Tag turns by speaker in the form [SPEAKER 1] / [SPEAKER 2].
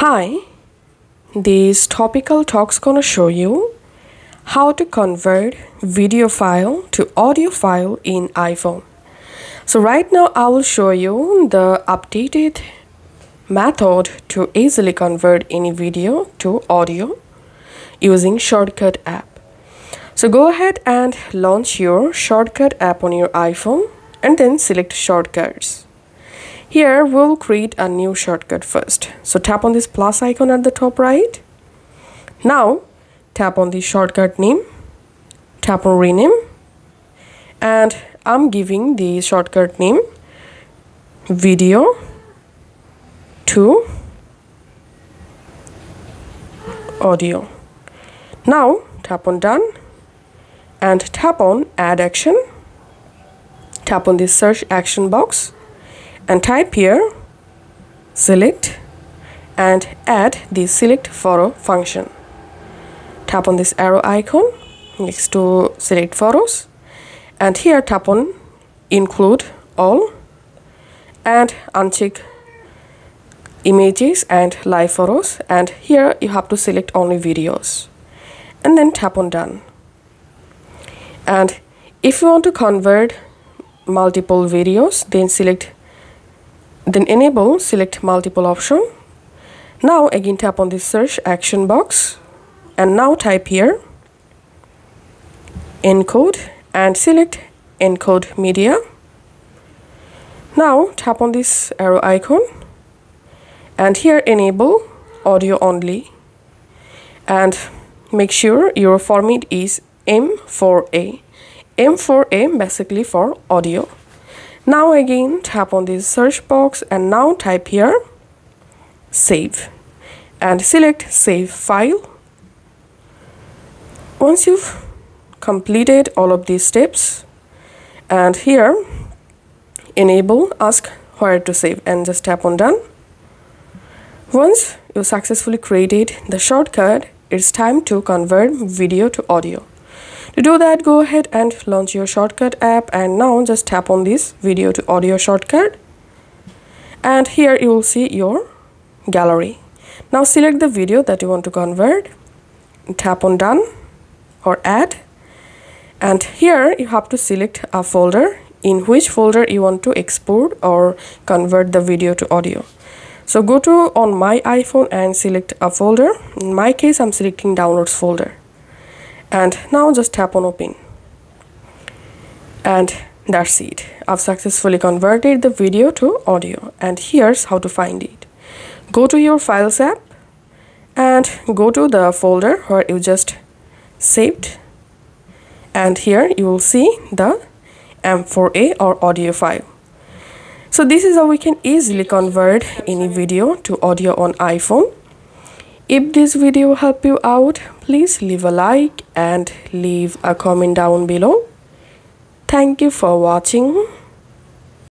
[SPEAKER 1] Hi, this topical talk's gonna show you how to convert video file to audio file in iPhone. So right now I will show you the updated method to easily convert any video to audio using Shortcut app. So go ahead and launch your Shortcut app on your iPhone and then select Shortcuts. Here we'll create a new shortcut first. So tap on this plus icon at the top right. Now tap on the shortcut name, tap on rename and I'm giving the shortcut name video to audio. Now tap on done and tap on add action. Tap on the search action box and type here select and add the select photo function. Tap on this arrow icon next to select photos and here tap on include all and uncheck images and live photos and here you have to select only videos and then tap on done and if you want to convert multiple videos then select then enable select multiple option. Now again tap on the search action box. And now type here encode and select encode media. Now tap on this arrow icon. And here enable audio only. And make sure your format is M4A M4A basically for audio now again tap on this search box and now type here save. And select save file. Once you've completed all of these steps and here enable ask where to save and just tap on done. Once you successfully created the shortcut it's time to convert video to audio to do that, go ahead and launch your shortcut app and now just tap on this video to audio shortcut. And here you will see your gallery. Now select the video that you want to convert. Tap on done or add. And here you have to select a folder in which folder you want to export or convert the video to audio. So go to on my iPhone and select a folder. In my case, I'm selecting downloads folder and now just tap on open. And that's it. I've successfully converted the video to audio. And here's how to find it. Go to your files app and go to the folder where you just saved. And here you will see the M4A or audio file. So this is how we can easily convert any video to audio on iPhone if this video helped you out, please leave a like and leave a comment down below. Thank you for watching.